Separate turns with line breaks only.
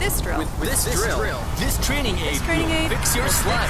this drill.
With, with this, this drill, drill. this training aid
this
training
aid
fix your
will